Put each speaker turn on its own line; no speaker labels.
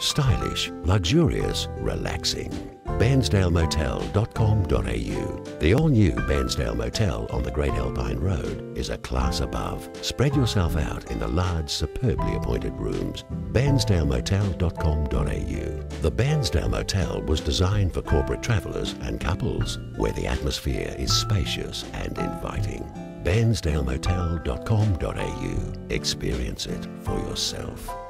Stylish, luxurious, relaxing. BairnsdaleMotel.com.au The all-new Bairnsdale Motel on the Great Alpine Road is a class above. Spread yourself out in the large, superbly appointed rooms. BairnsdaleMotel.com.au The Bairnsdale Motel was designed for corporate travellers and couples, where the atmosphere is spacious and inviting. BairnsdaleMotel.com.au Experience it for yourself.